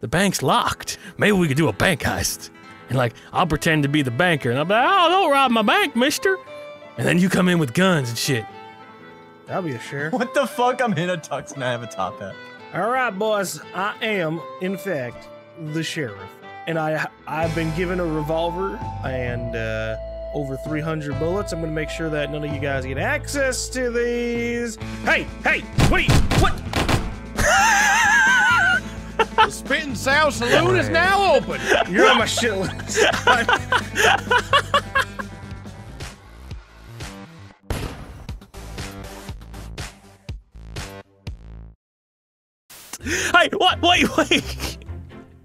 the bank's locked. Maybe we could do a bank heist. And like, I'll pretend to be the banker, and I'll be like, oh, don't rob my bank, mister. And then you come in with guns and shit. That'll be a sheriff. What the fuck? I'm in a tux and I have a top hat. All right, boys. I am, in fact, the sheriff, and I I've been given a revolver and uh, over 300 bullets. I'm gonna make sure that none of you guys get access to these. Hey, hey, wait, what? The Spit and Sound Saloon is now open. You're on my shit list. Hey, what? Wait, wait.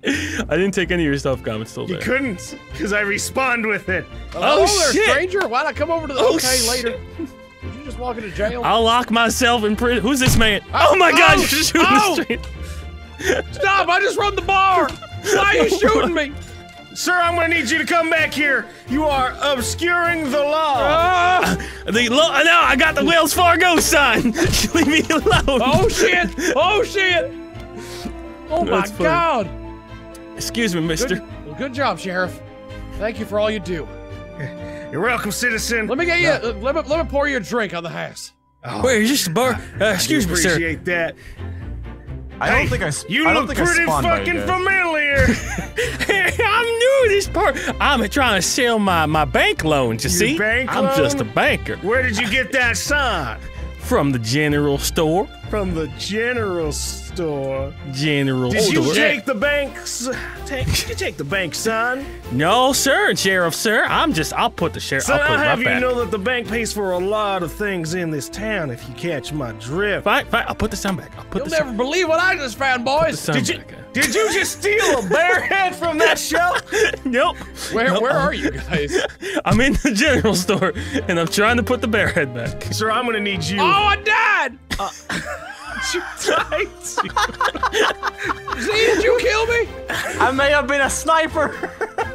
I didn't take any of your stuff, Gum. It's still there. you couldn't, because I respawn with it. Oh, Hello Oh, there, shit. stranger. Why'd I come over to the Oh, okay shit. later? Did you just walk into jail? I'll lock myself in prison. Who's this man? Oh, oh my God! oh, You're shooting oh. the street. Stop! I just run the bar. Why are you shooting me? Sir, I'm gonna need you to come back here. You are obscuring the law. Ah! The lo- no, I got the Wells Fargo sign. Leave me alone. oh shit! Oh shit! Oh my god! Excuse me, Mister. Good, well, good job, sheriff. Thank you for all you do. You're welcome, citizen. Let me get you. Uh, let me let me pour you a drink on the house. Oh, Wait, is this the bar? Uh, excuse me, sir. Appreciate that. I Hey, don't think I. You I look think I pretty fucking familiar. I'm new to this part. I'm trying to sell my, my bank loans, you Your see? bank I'm just a banker. Where did you get that sign? From the general store. From the general store. General Did you store. take the bank's? Take, did you take the bank sign? No, sir, Sheriff, sir. I'm just, I'll put the sheriff, So I'll put I it have right you back. know that the bank pays for a lot of things in this town. If you catch my drift. Fine, fine, I'll put the sign back. I'll put the. You'll the never sign, believe what I just found, the boys. sign Did you? back. Did you just steal a bear head from that shelf? Nope. Where Nope. where are you guys? I'm in the general store, and I'm trying to put the bear head back. Sir, I'm gonna need you. Oh, I died! Uh, you tight. See, did you kill me? I may have been a sniper.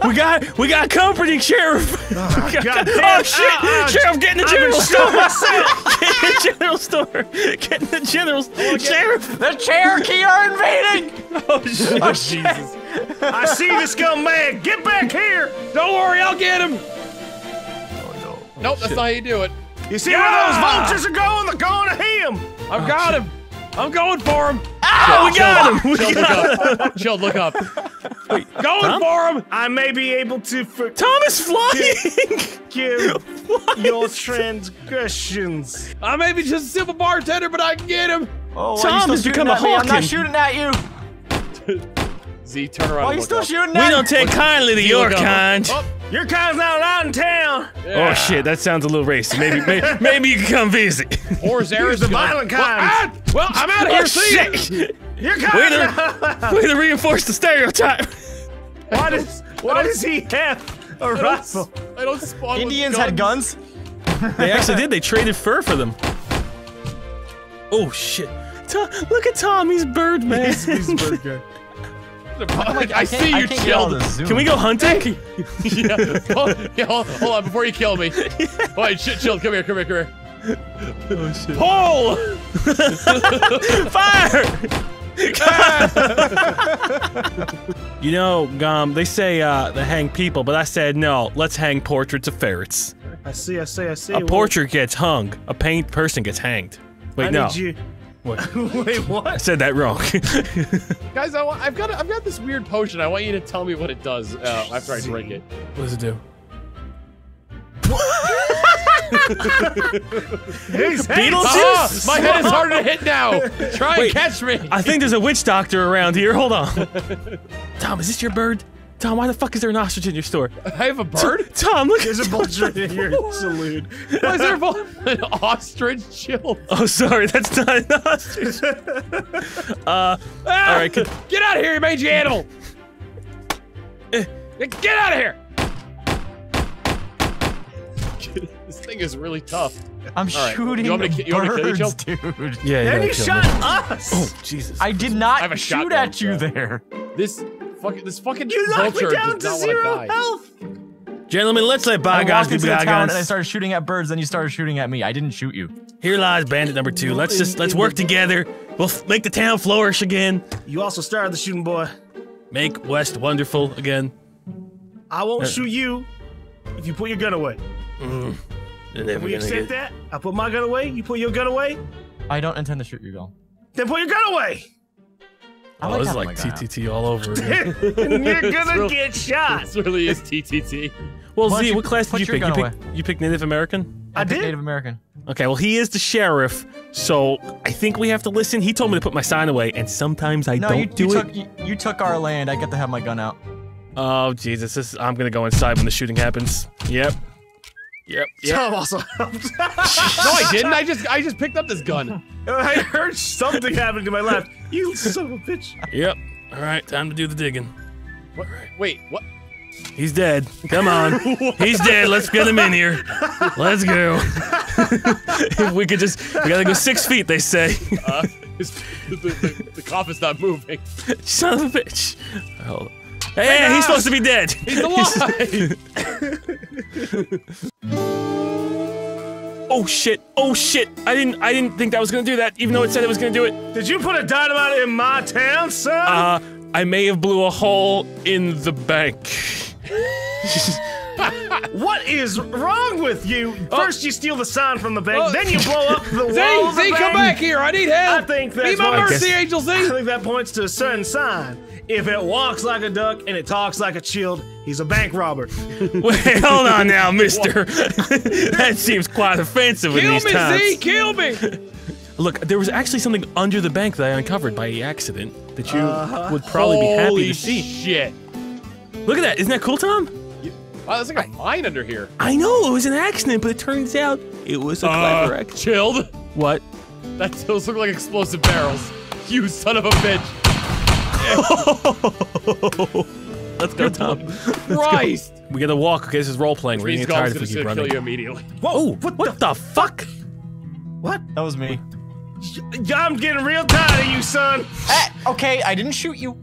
We got, we got company, Sheriff. God damn. oh shit, Ah, ah, Sheriff, get in the I've general store. Get in the general store. Get in the general store. Sheriff. the Cherokee are invading. Oh shit. Oh Jesus! I see this scumbag. Get back here. Don't worry, I'll get him. Oh no! Nope, that's not how you do it. You see Yeah. where those vultures are going? They're going to him. I've got him. I'm going for him. Oh, we got him. We Chill, got look up. Chill, look up. Going Tom? for him. I may be able to forgive Thomas flying. your transgressions. I may be just a simple bartender, but I can get him. Oh, why Tom you still has shooting become a at me? I'm not shooting at you. Z, turn around. Why are you still up. shooting we at don't take kindly to your kind. up. Kind. Oh, Your kind's not allowed in town. Oh, yeah. Oh shit, that sounds a little racist. Maybe, maybe, maybe you can come visit. Or Zara's the gonna- violent Well, kind. Well, I'm out of oh, here. Oh See ya. shit! Your Way kind's to, not way to reinforce the stereotype. Why does Why does he have a I rifle? don't, I don't spawn with Indians had guns. They actually did. They traded fur for them. Oh shit! Tom, look at Tom. He's Birdman. He's, he's Birdman. Like, I, can't- see you can't chilled. Can we go hunting? yeah. Hold, yeah, hold, hold on before you kill me. Wait, chill, chill. Come here, come here, come here. Oh shit! Pull! Fire! you know, Gum, they say uh, they hang people, but I said no. Let's hang portraits of ferrets. I see. I see. I see. A portrait gets hung. A paint person gets hanged. Wait, I no. need you. What? Wait, I what? said that wrong. Guys, I I've got I've got this weird potion. I want you to tell me what it does uh, after I drink it. what does it do? Beetlejuice? Ah, my head is harder to hit now. Try and catch me. I think there's a witch doctor around here. Hold on. Tom, is this your bird? Tom, why the fuck is there an ostrich in your store? I have a bird. Tom, look There's at a vulture in your saloon. Why is there a ball- an ostrich? Chill. Oh, sorry, that's not an ostrich. Uh, Ah, all right. Get out of here, you mangy animal. Eh. Get out of here. this thing is really tough. I'm right. shooting You want me to ki- you want me to kill birds, dude. yeah, Then yeah. you shot me. us. Oh, Jesus. I did not I have a shoot at you so- there. This fucking this fucking You knocked me vulture down does to zero want to die. health. Gentlemen, let's let I bygones walked be into the town and I started shooting at birds. Then you started shooting at me. I didn't shoot you. Here lies bandit number two. Let's just let's work together. We'll f- make the town flourish again. You also started the shooting, boy. make West wonderful again. I won't shoot you if you put your gun away. Mm, We accept get. that? I put my gun away, you put your gun away, I don't intend to shoot you, Gil. then put your gun away. I Oh, like this is having like my gun. TTT all over and you're gonna real- get shot. This really is TTT. well, Why don't Z, what class did you pick? You gun picked, you picked Native American? I picked did. Native American. Okay, well, he is the sheriff, so I think we have to listen. He told me to put my sign away, and sometimes I No, don't you, do you it. took you, you took our land. I get to have my gun out. Oh, Jesus. This I'm going to go inside when the shooting happens. Yep. Yep. Yep. Tom also helped. No, I didn't. I just I just picked up this gun. I heard something happening to my left. You son of a bitch. Yep. All right, time to do the digging. What? Wait, what? He's dead. Come on. He's dead. Let's get him in here. Let's go. if we could just, we gotta go six feet, they say. Uh, his, the, the, the coffin's not moving. Son of a bitch. Hold on. Hey, hey, he's supposed to be dead. He's alive. Oh shit. Oh shit. I didn't, I didn't think that was gonna do that, even though it said it was gonna do it. Did you put a dynamite in my town, son? Uh, I may have blew a hole in the bank. what is wrong with you? First you steal the sign from the bank, Oh. then you blow up the wall. Z, of the Z, come back here. I need help. I think Be my what- mercy, guess- Angel I Z. think that points to a certain sign. If it walks like a duck and it talks like a shield, he's a bank robber. Wait, hold on now, mister. that seems quite offensive in Kill these me, times. Z. Kill me. Look, there was actually something under the bank that I uncovered by accident that you Uh-huh. would probably be happy to see. shit. Look at that. Isn't that cool, Tom? Wow, there's like a mine under here. I know it was an accident, but it turns out it was a clever Uh, accident. chilled. What? That those look like explosive barrels. You son of a bitch. Let's go, Tom. Christ. We gotta walk. Okay, this is role playing. We're He's gonna get tired if we keep kill running. you immediately. Whoa! What, the, fuck? What? That was me. I'm getting real tired of you, son. Eh, okay, I didn't shoot you.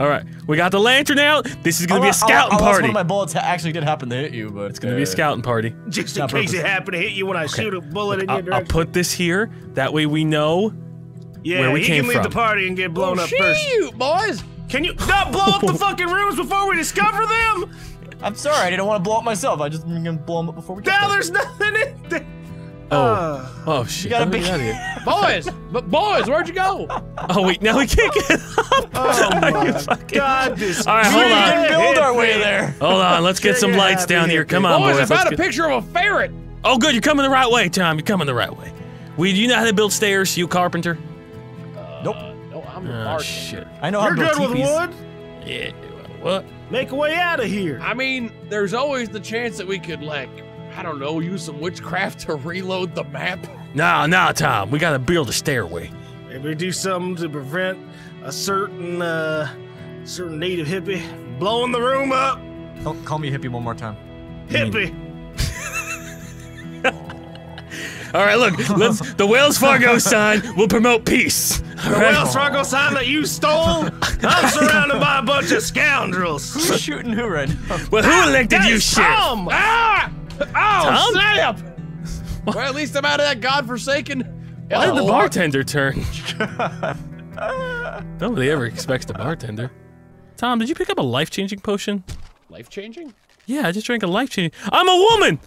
All right, we got the lantern out. This is gonna be a Unless- scouting unless party. One of my bullets actually did happen to hit you, but It's gonna be a scouting party. Just in case purpose. it happened to hit you when I shoot a bullet in your I'll, I'll put this here. That way we know. Yeah, where we he can leave the party and get blown oh, up first. shoot, boys. Can you not blow up the fucking rooms before we discover them? I'm sorry, I didn't want to blow up myself. I just am gonna blow them up before we get Now there. there's nothing in there. Oh, Uh, oh shit! gotta How do we be- out of here? Boys, but boys, where'd you go? Oh wait, now we can't get up. oh my fucking- God, this All right, hold we on. didn't build our way there. Hold on, let's get some lights down here. Come on, boys, boys. I found a picture of a ferret. Oh, good, you're coming the right way, Tom. You're coming the right way. We, you know how to build stairs, you carpenter? Nope. I'm the Oh bartender. shit. I know how You're to build good with wood. Yeah. What? Make a way out of here. I mean, there's always the chance that we could, like, I don't know, use some witchcraft to reload the map. Nah, nah, Tom. We gotta build a stairway. Maybe do something to prevent a certain uh certain native hippie blowing the room up. Don't call me hippie one more time. Hippie. All right, look. Let's. The Wells Fargo sign will promote peace. All The right. Wells Fargo sign that you stole. I'm surrounded by a bunch of scoundrels. Who's shooting who right now? Well, who elected That you, is sheriff? Tom. Ah! Oh, Tom? snap! well, at least I'm out of that godforsaken. Why did the hellhole. bartender turn? Nobody ever expects the bartender. Tom, did you pick up a life-changing potion? Life changing? Yeah, I just drank a life-changing. I'm a woman.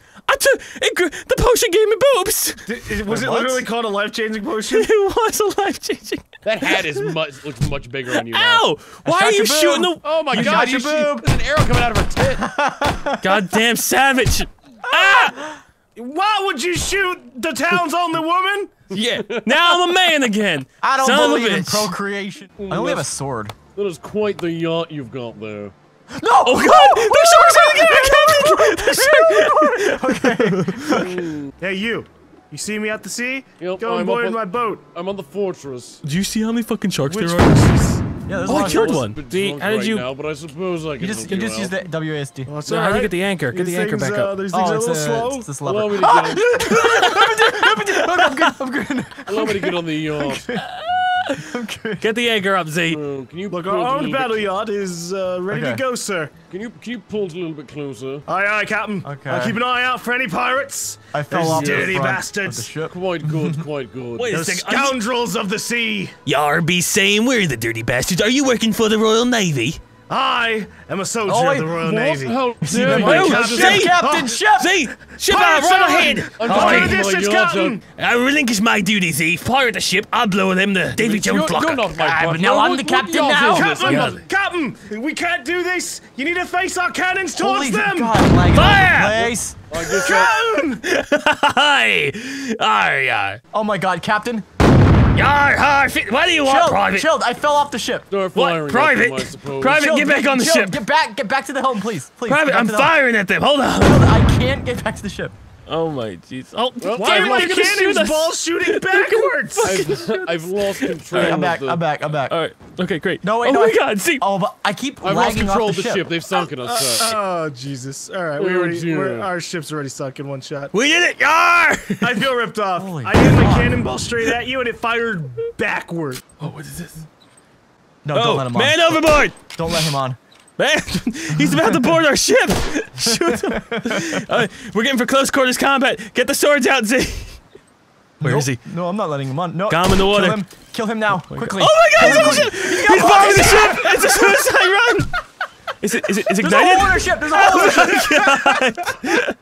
I took it, the potion gave me boobs. Did- was it What? literally called a life changing potion? It was a life-changing. That hat is much looks much bigger on you now. Ow! Why are you boob. shooting the Oh my You god, shot you your boob. There's an arrow coming out of her tit. goddamn savage? Ah! Why would you shoot the town's only woman? Yeah. Now I'm a man again. I don't Son believe in procreation. I only have a sword. That is quite the yacht you've got there. No! Oh God! The shark's gonna get The shark. Hey, you. You see me at the sea? Yep, Go and I'm board up in on- my boat. I'm on the fortress. Do you see how many fucking sharks Which there are? Yeah, there's a Oh, lot I of killed swords. one. Bit The- drunk how did right you- Now, but I suppose I can You just help you just out. use the WASD. Oh, No, all how do you get the anchor? Get These the anchor things, back uh, up. These things Oh, are a it's, little uh, slow. it's this Allow lever. me to get on, I'm good. I'm good. allow me to get on the yacht. Okay. Get the anchor up, Z. Uh, can you Look, our it a armed battle bit, yacht is uh, ready Okay. to go, sir. Can you can you pull it a little bit closer? Aye, aye, Captain. Okay. I'll keep an eye out for any pirates. I fell Those off the dirty front bastards. Of the ship. Quite good, quite good. Wait a Those second. Are you, scoundrels of the sea. Yar be saying we're the dirty bastards. Are you working for the Royal Navy? I am a soldier Oh, of the Royal What? Navy. How See dare that you? my Oh, captain, see? captain, Oh. ship. Z, ship out, Pirates run ahead. I'm Fire sorry, the distance, Captain. I relinquish my duty, Z. Fire the ship. I'll blow them the Davy You're, Jones blocker. you're not my Ah, but butler. now I'm the captain now. is Captain, not- Captain, we can't do this. You need to face our cannons towards Holy them. God, I'm lagging Fire! the place. I guess that- Captain, Hi. Arr, yar. Oh my God, Captain. Yar, har, What do you want, Chilled, Private? chilled. I fell off the ship. Start What? Private? them, Private, Chilled, get back on the chilled, ship. Get back, get back to the helm, please. Please. Private, I'm to the helm. firing at them. Hold on. Chilled, I can't get back to the ship. Oh my jeez. Oh, Well, why damn are it, you the gonna shoot cannons us? ball shooting backwards. I've, I've lost control. I'm of back. the, I'm back. I'm back. All right. Okay, great. No, wait, oh no, my I- God. See. Oh, but I keep I've lost control off of the, the ship. They've sunken us. sir. Oh Jesus! All right, we Oh, already, dear. we're, our ship's already sunk in one shot. We did it. Yar. I feel ripped off. Holy I aimed my cannonball straight at you, and it fired backward. Oh, what is this? No, Oh, don't let him on. man overboard. Don't let him on. Man, he's about to board our ship. Shoot him. Uh, we're getting for close quarters combat. Get the swords out, Z. Where is he? No, I'm not letting him on. No. Got him in the water. Kill him. Kill him now, quickly. Oh my God! He's on the ship. He's bombing the ship. It's a suicide run. Is it? Is it? Is it There's a hole in ignited? ship. There's a hole in our ship.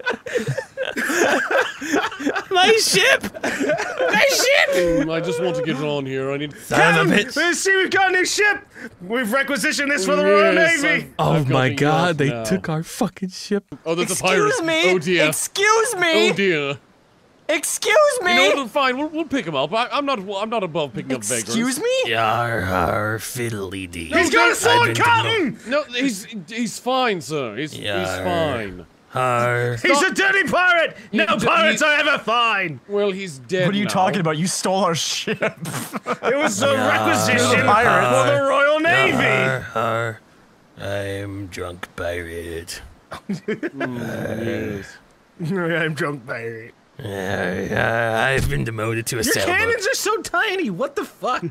My ship. My ship. Mm, I just want to get on here. I need. Son of a Captain, bitch. let's see, we've got a new ship. We've requisitioned this for the Royal Yes, Navy. I've- Oh I've got my God! They now. took our fucking ship. Oh, there's a pirate. Excuse me. Oh dear. Excuse me. Oh dear. Excuse me. You know? Fine. We'll, we'll pick him up. I, I'm not. I'm not above picking up beggars. Excuse me. Yar, har, fiddly dee. He's got a I've sword, been to Captain. No, he's he's fine, sir. He's he's fine. Har. He's a dirty pirate. No He- pirates he- are ever fine. Well, he's dead. What are you now. talking about? You stole our ship. It was a Yeah. requisition Pirates. for the Royal Har, Navy. har. I'm drunk pirate. Yes. Uh, I'm drunk pirate. Uh, I've been demoted to a Your sailboat. cannons are so tiny. What the fuck?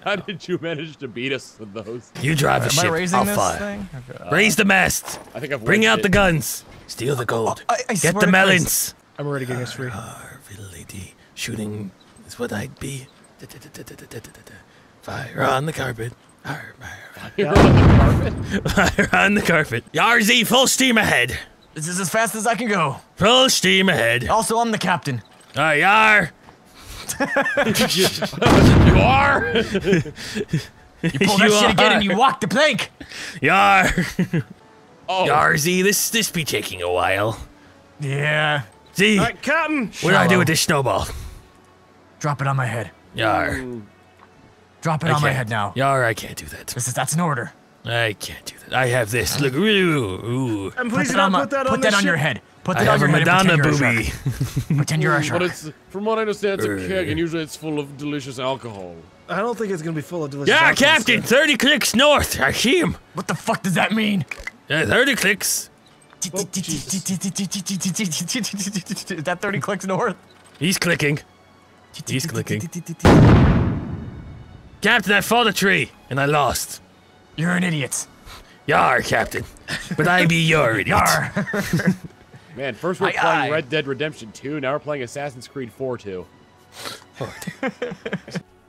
How did you manage to beat us with those? You drive the Am ship. I raising I'll this fire. thing? Okay. Raise the mast. I think I've Bring out it. the guns. Steal the gold. I- I Get the melons. I'm already getting us free. Har, fiddly dee. Shooting is what I'd be. Fire on the carpet. Har, har, You're on the carpet. Fire on the carpet. Yarzy, full steam ahead. This is as fast as I can go. Full steam ahead. Also, I'm the captain. Aye, yar. You are. You pull that You shit again and you walk the plank. Yar. Oh, Yarzy, this this be taking a while. Yeah. See, All right, Captain. what do I do with this snowball? Drop it on my head. Yar. Drop it I on my can't. head now. Yar, I can't do that. This is that's an order. I can't do that. I have this. Look, ooh, ooh. And Put please that on not put that put that on your head. Put I that on have your head. and Madonna pretend you're a shark. Pretend you're a but shark. it's from what I understand, it's a keg, and usually it's full of delicious alcohol. I don't think it's gonna be full of delicious. Yeah, alcohol, Captain, sir. 30 clicks north. I see him. What the fuck does that mean? Yeah, 30 clicks. Oh, Is that 30 clicks north? He's clicking. He's clicking. Captain, I fought a tree, and I lost. You're an idiot. Yar, Captain. But I be your idiot. Yar. Man, first we're Aye, playing aye. Red Dead Redemption 2, now we're playing Assassin's Creed 4 2.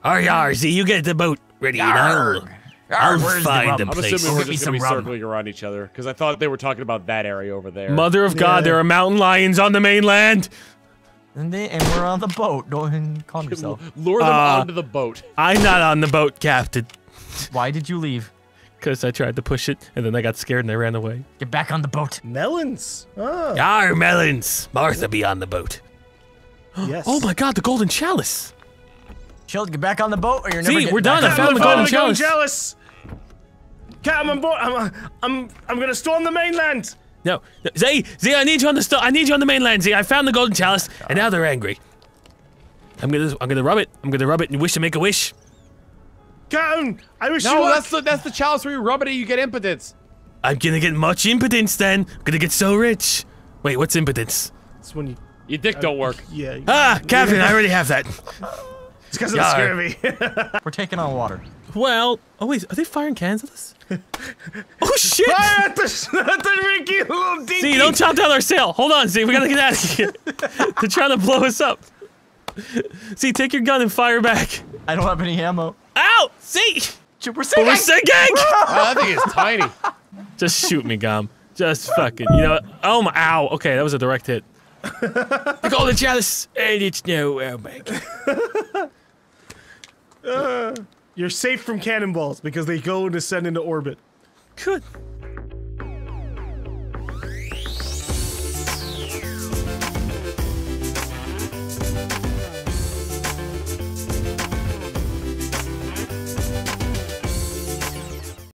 Ar yar, Z, you get the boat ready, and I'll, Yarg. I'll Yarg, where's the find rum? a I'm place. assuming we're just gonna be some rum. circling around each other, because I thought they were talking about that area over there. Mother of God, Yeah. there are mountain lions on the mainland. And, they, and we're on the boat. Don't calm yourself. Lure them Uh, onto the boat. I'm not on the boat, Captain. Why did you leave? Because I tried to push it, and then I got scared and I ran away. Get back on the boat. Melons. Oh, Yar, melons. Martha be on the boat. yes. Oh my God, the golden chalice. Chill, get back on the boat, or you're See, never getting we're done. back I on found the the boat. golden I'm chalice. jealous. Captain, I'm on board. I'm, uh, I'm, I'm gonna storm the mainland. No, no, Z, Z, I need you on the sto- I need you on the mainland, Z. I found the golden chalice, and now they're angry. I'm gonna, I'm gonna rub it. I'm gonna rub it and wish to make a wish. Captain, I wish you No, that's the that's the chalice where you rub it and you get impotence. I'm gonna get much impotence then. I'm gonna get so rich. Wait, what's impotence? It's when you. Your dick don't work. Yeah. Ah, Captain, I already have that. It's because of the Yar. scurvy. We're taking on water. Well, oh wait, are they firing cans at us? oh shit! Fire at the, at the Ricky little dinky. See, don't chop down our sail. Hold on, see, we gotta get out of here. They're trying to blow us up. See, take your gun and fire back. I don't have any ammo. Ow! See, We're we're sinking! sinking. Oh, that thing is tiny. Just shoot me, Gum. Just fucking, you know. Oh my, ow. Okay, that was a direct hit. I call the chalice, and it's no, oh my god. You're safe from cannonballs because they go and descend into orbit. Good.